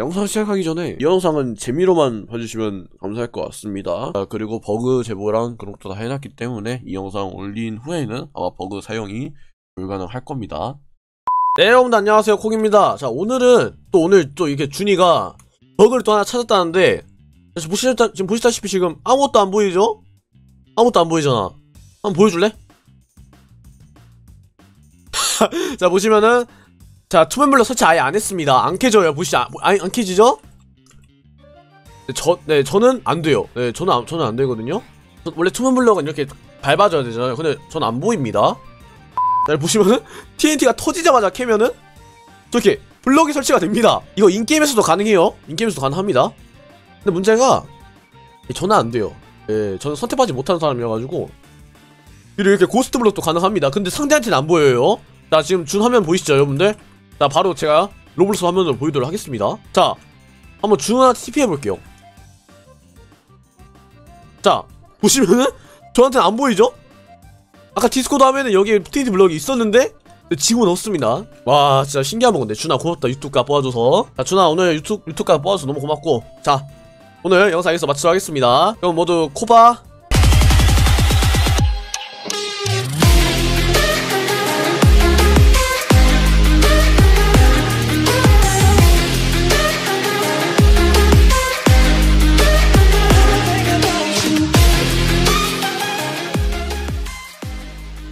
영상 시작하기 전에 이 영상은 재미로만 봐주시면 감사할 것 같습니다. 아, 그리고 버그 제보랑 그런 것도 다 해놨기 때문에 이 영상 올린 후에는 아마 버그 사용이 불가능할 겁니다. 네 여러분들 안녕하세요 콩입니다. 자 오늘은 또 오늘 또 이렇게 준이가 버그를 또 하나 찾았다는데 보시다, 지금 보시다시피 지금 아무것도 안 보이죠? 아무것도 안 보이잖아. 한번 보여줄래? 자 보시면은 자 투맨블럭 설치 아예 안 했습니다. 안 켜져요. 보시죠 아, 안, 안 켜지죠? 네, 저, 네 저는 안 돼요. 네 저는 안, 저는 안 되거든요. 저- 원래 투맨블럭은 이렇게 밟아줘야 되잖아요. 근데 저는 안 보입니다. 자 보시면은 TNT가 터지자마자 캐면은 저렇게 블럭이 설치가 됩니다. 이거 인게임에서도 가능해요. 인게임에서도 가능합니다. 근데 문제가 저는 안 돼요. 네 저는 선택하지 못하는 사람이어가지고 이렇게 ghost block도 가능합니다. 근데 상대한테는 안 보여요. 자 지금 준 화면 보이시죠 여러분들 자 바로 제가 로블록스 화면으로 보이도록 하겠습니다. 자 한번 준한테 TP 해볼게요. 자 보시면은 저한테는 안 보이죠? 아까 디스코드 화면에 여기에 TNT 블럭이 있었는데 지금은 없습니다. 와 진짜 신기한 건데. 준아 고맙다 유튜브각 뽑아줘서. 자 준아 오늘 유튜브, 유튜브각 뽑아줘서 너무 고맙고. 자 오늘 영상 여기서 마치도록 하겠습니다. 그럼 모두 코바